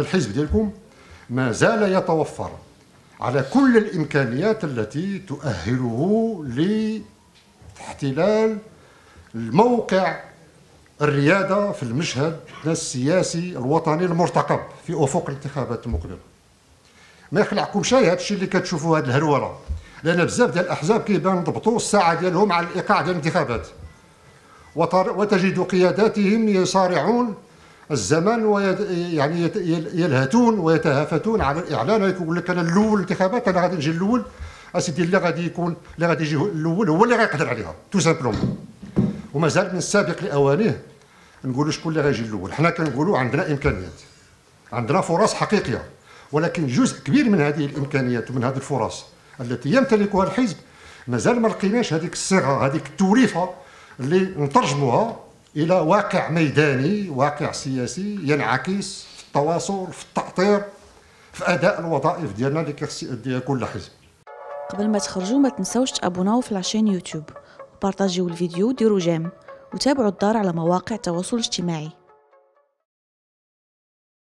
الحزب ديالكم ما زال يتوفر على كل الإمكانيات التي تؤهله لاحتلال الموقع الريادة في المشهد السياسي الوطني المرتقب في أفق الانتخابات المقبلة. ما يخلعكمش هذا الشيء اللي كتشوفوا هذه الهروله لأن بزاف ديال الأحزاب كيبان ضبطوا الساعة ديالهم على الإيقاع ديال الانتخابات. وتجد قياداتهم يصارعون الزمن ويعني يلهثون ويتهافتون على الإعلان. يقول لك أنا الأول الانتخابات أنا غادي نجي الأول. أسيدي اللي غادي يكون اللي غادي يجي الأول هو اللي غيقدر عليها tout simplement ومازال من السابق لأوانه نقولوا شكون اللي غيجي الأول. حنا كنقولوا عندنا إمكانيات عندنا فرص حقيقية ولكن جزء كبير من هذه الإمكانيات ومن هذه الفرص التي يمتلكها الحزب مازال ما لقيناش هذيك الصيغة هذيك التوليفه اللي نترجموها إلى واقع ميداني واقع سياسي ينعكس في التواصل في التأطير في أداء الوظائف ديالنا اللي ديال كل حزب. قبل ما تخرجوا ما تنسوش تابوناو في la chaîne YouTube وبارطاجيو الفيديو وديروا جيم وتابعوا الدار على مواقع التواصل الاجتماعي.